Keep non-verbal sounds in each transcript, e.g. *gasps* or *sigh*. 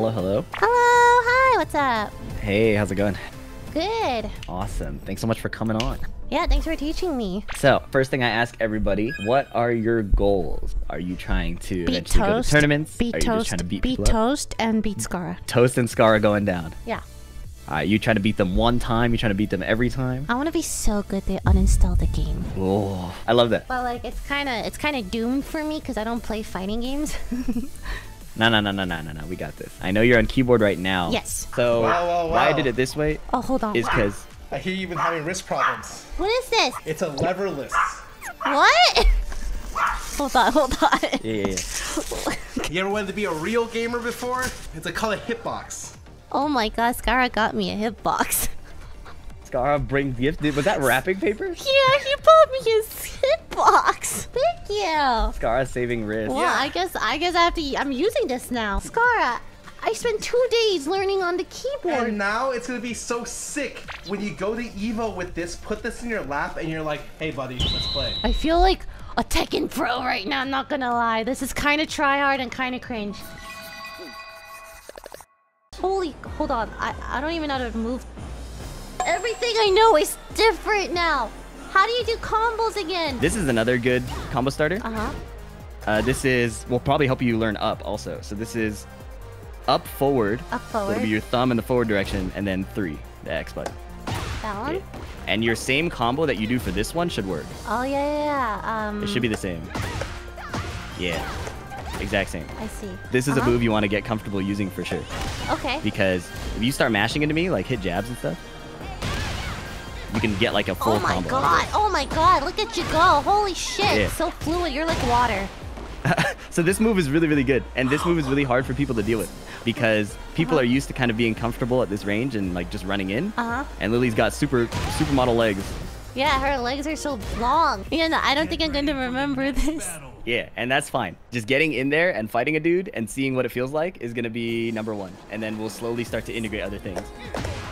Hello, hello. Hello, hi, what's up? Hey, how's it going? Good. Awesome. Thanks so much for coming on. Yeah, thanks for teaching me. So, first thing I ask everybody, what are your goals? Are you trying to Beat eventually go to toast. tournaments? Beat are you toast. just trying to beat, beat toast and beat Scarra. Toast and Scar going down. Yeah. Alright, you trying to beat them one time? You trying to beat them every time? I want to be so good they uninstall the game. Oh, I love that. But like, it's kind of it's kind of doomed for me because I don't play fighting games. *laughs* No, no, no, no, no, no, no. We got this. I know you're on keyboard right now. Yes. So, Wow, wow, why I did it this way oh, hold on. is because I hear you've been having wrist problems. What is this? It's a leverless. What? hold on, hold on. yeah, yeah, yeah. *laughs* You ever wanted to be a real gamer before? It's a called a hitbox. Oh my god, Scarra got me a hitbox. Scar brings gift. Was that wrapping paper? Yeah, he bought me his hitbox. Thank you. Scar saving wrist. Well, I guess I guess I have to. I'm using this now. Scarra, I spent two days learning on the keyboard. And now it's gonna be so sick when you go to Evo with this, put this in your lap, and you're like, hey buddy, let's play. I feel like a Tekken pro right now. I'm not gonna lie. This is kind of try hard and kind of cringe. Holy, hold on. I I don't even know how to move. Everything I know is different now. How do you do combos again? This is another good combo starter. Uh huh. Uh, this is will probably help you learn up also. So this is up forward. Up So it'll be your thumb in the forward direction, and then three, the X button. That one. Yeah. And your same combo that you do for this one should work. Oh yeah, yeah, yeah. Um. It should be the same. Yeah, exact same. I see. This is Uh-huh. a move you want to get comfortable using for sure. Okay. Because if you start mashing into me, like hit jabs and stuff, you can get like a full combo. Oh my combo. god! Oh my god! Look at you go! Holy shit! Yeah. So fluid. You're like water. *laughs* So this move is really, really good, and this move is really hard for people to deal with because people Uh-huh. are used to kind of being comfortable at this range and like just running in. Uh huh. And Lily's got super supermodel legs. Yeah, her legs are so long. Yeah, no, I don't think I'm gonna remember this. Yeah, and that's fine. Just getting in there and fighting a dude and seeing what it feels like is gonna be number one, and then we'll slowly start to integrate other things.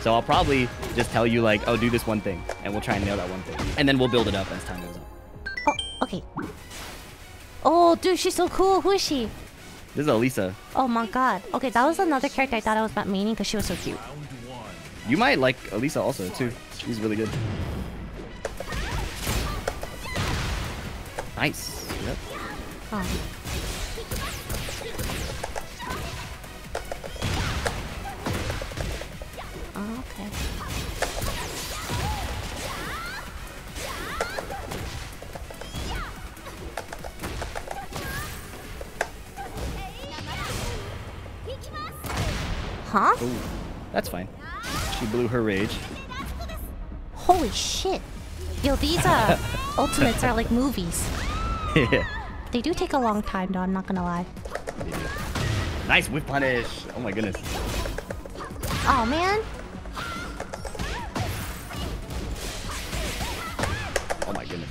So I'll probably just tell you like, oh, do this one thing, and we'll try and nail that one thing, and then we'll build it up as time goes on. Oh, okay. Oh, dude, she's so cool. Who is she? This is Alisa. Oh my god. Okay, that was another character I thought I was not meaning because she was so cute. You might like Alisa also too. She's really good. Nice. Yep. Oh. Huh? Ooh, that's fine. She blew her rage. Holy shit. Yo, these uh *laughs* ultimates are like movies. yeah. They do take a long time though, I'm not gonna lie. Nice whiff punish. Oh my goodness. Oh man. Oh my goodness.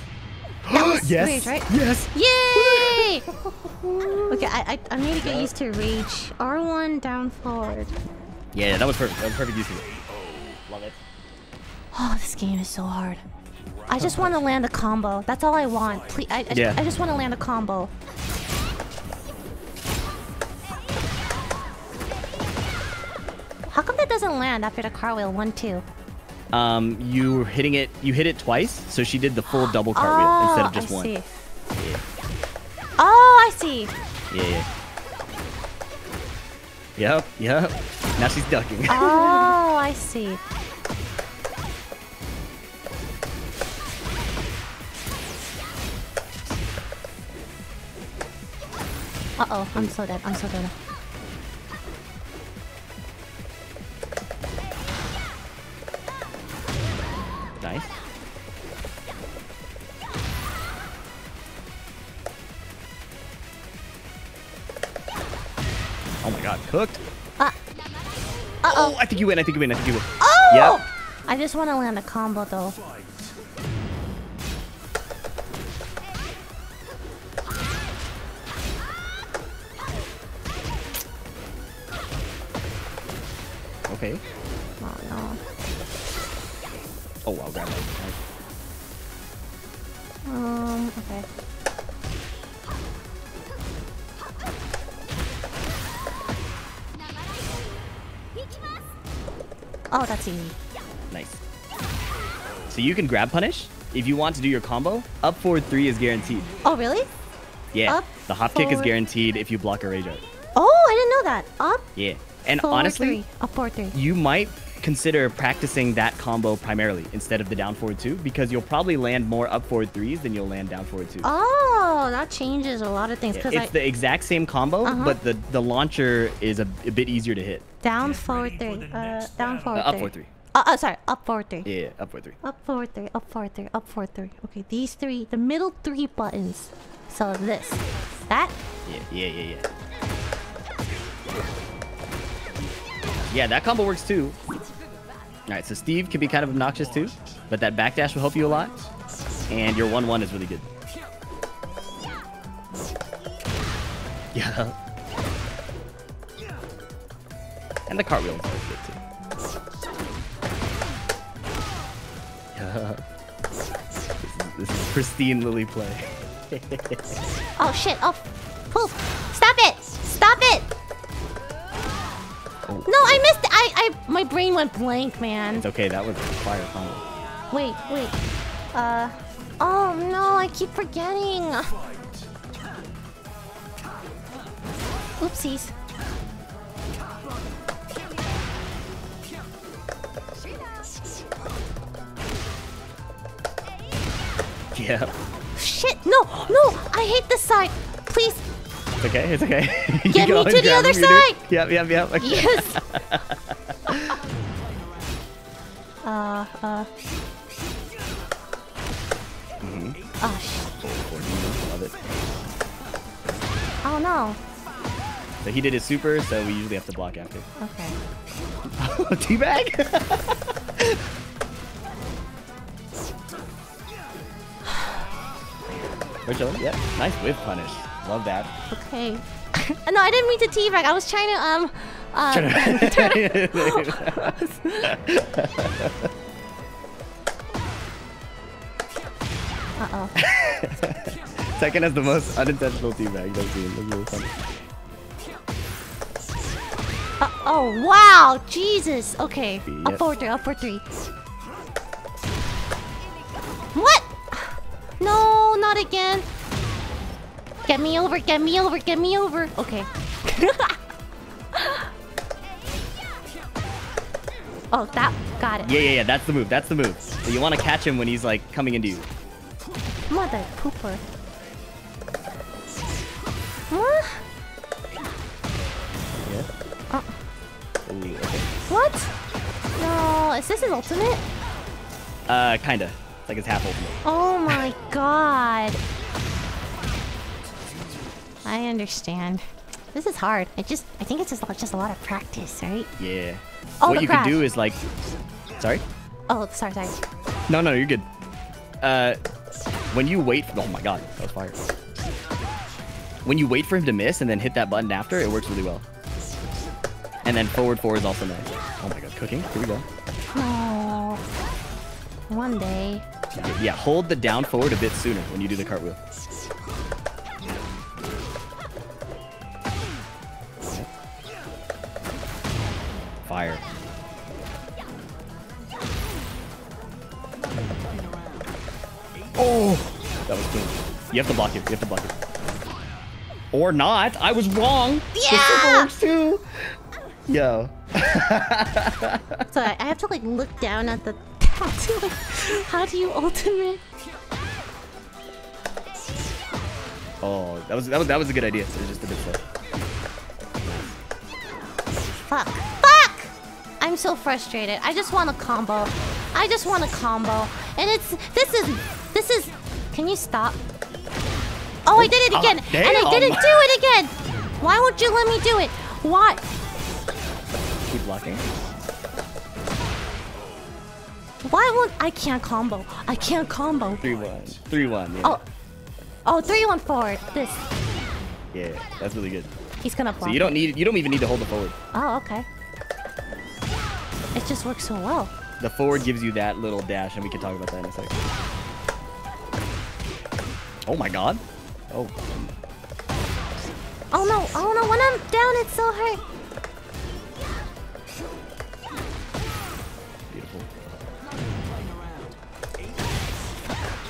*gasps* Yes. rage, right? Yes. Yay! Okay, I, I I need to get used to rage. R1 down forward. Yeah, that was perfect. That was perfect use of it. Love it. Oh, this game is so hard. I just want to *laughs* land a combo. That's all I want. Please, I, I, Yeah. I just want to land a combo. How come that doesn't land after the car wheel? One, two. Um, you were hitting it. You hit it twice, so she did the full *gasps* double cartwheel instead of just Oh, I one. See. Oh, I see. Yeah, yeah. Yep, yep. Now she's ducking. Oh, *laughs* I see. Uh oh, I'm so dead. I'm so dead. Cooked. Uh, uh Oh, oh. I think you win. I think you win. I think you win. Oh! Yep. I just want to land a combo though. Okay. Oh no. Oh, I'll grab that. Um, okay. Oh, that's easy. Nice. So you can grab punish. If you want to do your combo, up forward three is guaranteed. Oh, really? Yeah. Up, the hop kick is guaranteed if you block a rage art. Oh, I didn't know that. Up, Yeah. And honestly, three. Up, forward three. you might consider practicing that combo primarily instead of the down forward two because you'll probably land more up forward threes than you'll land down forward two. Oh, that changes a lot of things. Yeah, Because it's I the exact same combo, Uh-huh. but the the launcher is a, a bit easier to hit. down forward three. Uh, down Uh, forward up three. forward three. Uh, uh, sorry, up forward three. Yeah, yeah, up forward three. Up forward three. Up forward three. Up forward three. Okay, these three, the middle three buttons. So this, that. Yeah, yeah, yeah, yeah. Yeah, that combo works too. Alright, so Steve can be kind of obnoxious too, but that backdash will help you a lot. And your 1-1 is really good. Yeah. And the cartwheel is always good too. Yeah. This *laughs* is, this is pristine Lily play. *laughs* Oh shit! Oh, poof! Stop it! Stop it! Oh. No, I missed. I, I, my brain went blank, man. It's okay, that was a fire combo. Wait, wait. Uh. Oh no, I keep forgetting. Oopsies. Yeah. Shit! No, no! I hate this side. Please. It's okay, it's okay. *laughs* Get me to the other him, you do. side. Yep, yep, yep. Okay. Yes. *laughs* uh, uh. Mhm. Oh shit. Love it. Oh no. So he did his super, so we usually have to block after. Okay. *laughs* Teabag? We're chilling. Yep. Nice whiff punish. Love that. Okay. *laughs* no, I didn't mean to teabag. I was trying to um. Uh, uh oh. Second has the most unintentional teabag. That's really, that's really funny. Uh, oh wow! Jesus. Okay. Up Yep. forward three. Up three. What? No, not again. Get me over. Get me over. Get me over. Okay. *laughs* oh, that got it. Yeah, yeah, yeah. That's the move. That's the move. So you want to catch him when he's like coming into you. Mother pooper. What? Yeah. Uh, Ooh, okay. what? No, is this his ultimate? Uh, kinda. It's like his half ultimate. Oh *laughs* my god. I understand. This is hard. I just, I think it's just, just a lot of practice, right? Yeah. Oh, what you crash. could do is like, sorry. Oh, sorry, sorry. No, no, you're good. Uh, when you wait, for, oh my god, that was fire. When you wait for him to miss and then hit that button after, it works really well. And then forward four is also nice. Oh my god, cooking. Here we go. No. One day. Yeah, hold the down forward a bit sooner when you do the cartwheel. Fire. Oh, that was clean. You have to block it. You have to block it. Or not. I was wrong. The super Yeah! works too. Yo. So I, I have to like look down at the *laughs* tattoo. Like, how do you ultimate? Oh, that was that was that was a good idea. It was just a bit slow. Fuck. I'm so frustrated. I just want a combo. I just want a combo. And it's this is this is can you stop? Oh I did it Ah, again! and I didn't do it again! Why won't you let me do it? Why? Keep blocking. Why won't I can't combo? I can't combo. Three one. Three one. Yeah. Oh Oh three one forward. This Yeah, that's really good. he's gonna block. So you don't need you don't even need to hold the forward. Oh, okay just works so well. The forward gives you that little dash, and we can talk about that in a second. Oh my god. Oh. Oh no, oh no, when I'm down, it's so hard. Beautiful.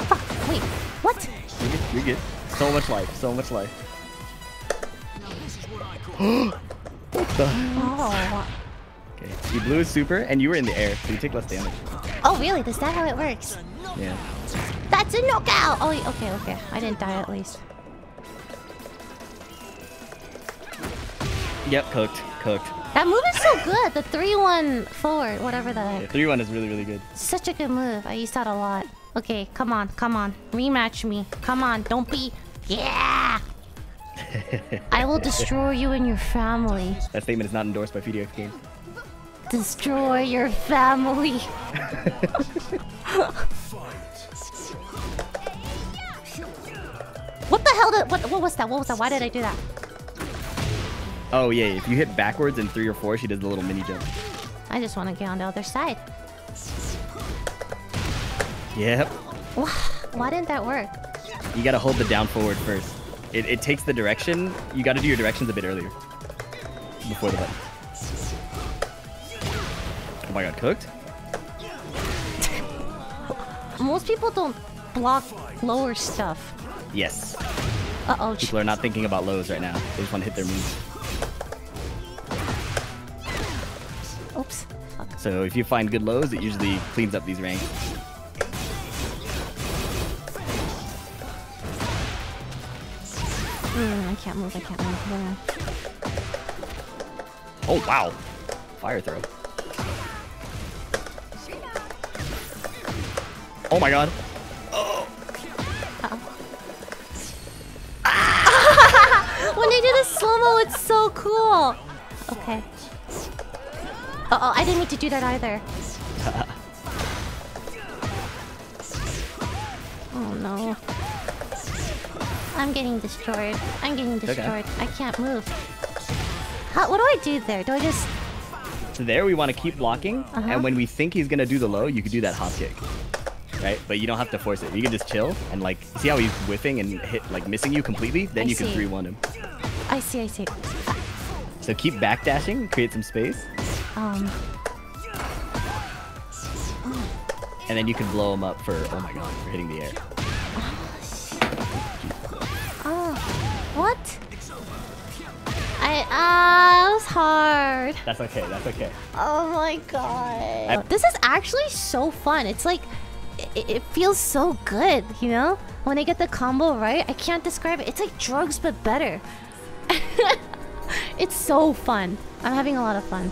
Fuck, wait, what? You're good, you're good. So much life, so much life. *gasps* what the? Oh. Okay. You blew a super, and you were in the air, so you take less damage. Oh, really? Is that how it works? Yeah. That's a knockout! Oh, okay, okay. I didn't die at least. Yep. Cooked. Cooked. That move is so good. The 3-1 forward, whatever the heck. three one is really really good. Such a good move. I used that a lot. Okay, come on, come on. Rematch me. Come on, don't be... Yeah! *laughs* I will destroy you and your family. That statement is not endorsed by VDF Games. Destroy your family. *laughs* what the hell did... What, what was that? What was that? Why did I do that? Oh yeah, if you hit backwards in three or four, she does the little mini jump. I just want to get on the other side. Yep. Why, why didn't that work? You gotta hold the down forward first. It, it takes the direction. You gotta do your directions a bit earlier. Before the button. Oh my god, cooked? *laughs* Most people don't block lower stuff. Yes. Uh-oh. People are not thinking about lows right now. They just want to hit their moves. Oops. Fuck. So if you find good lows, it usually cleans up these ranks. Mm, I can't move, I can't move. On. Oh wow. Fire throw. Oh my god. *laughs* when they do the slow-mo, it's so cool. Okay. Uh-oh, I didn't mean to do that either. *laughs* oh no. I'm getting destroyed. I'm getting okay. destroyed. I can't move. How, what do I do there? Do I just... So there we want to keep blocking, Uh-huh. and when we think he's gonna do the low, you can do that hop kick. Right? But you don't have to force it. You can just chill and like see how he's whiffing and hit like missing you completely, then I you can see. 3-1 him. I see, I see. So keep backdashing, create some space, Um, and then you can blow him up for oh my god, for hitting the air. oh, what? I, ah, it was hard. That's okay, that's okay. Oh my god. This is actually so fun. It's like, it, it feels so good, you know? When I get the combo right, I can't describe it. It's like drugs, but better. *laughs* it's so fun. I'm having a lot of fun.